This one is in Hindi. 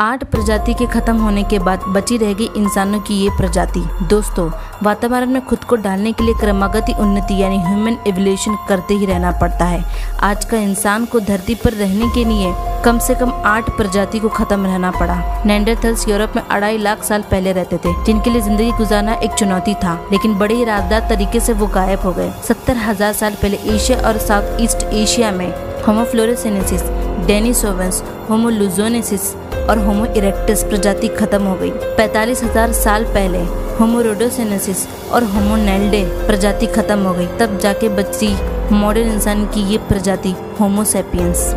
आठ प्रजाति के खत्म होने के बाद बची रहेगी इंसानों की ये प्रजाति। दोस्तों, वातावरण में खुद को डालने के लिए क्रमागति उन्नति यानी ह्यूमन एवोल्यूशन करते ही रहना पड़ता है। आज का इंसान को धरती पर रहने के लिए कम से कम आठ प्रजाति को खत्म रहना पड़ा। नैंडरथल्स यूरोप में अढ़ाई लाख साल पहले रहते थे, जिनके लिए ज़िंदगी गुजारना एक चुनौती था, लेकिन बड़े ही राजदार तरीके से वो गायब हो गए। सत्तर हज़ार साल पहले एशिया और साउथ ईस्ट एशिया में होमोफ्लोरेसेनेसिस डेनिसोवेंस होमोलुजोनेसिस और होमो इरेक्टस प्रजाति खत्म हो गई। पैतालीस हज़ार साल पहले होमोरोडोसेनेसिस और होमोनेल्डे प्रजाति खत्म हो गई, तब जाके बची मॉडर्न इंसान की ये प्रजाति होमोसेपियंस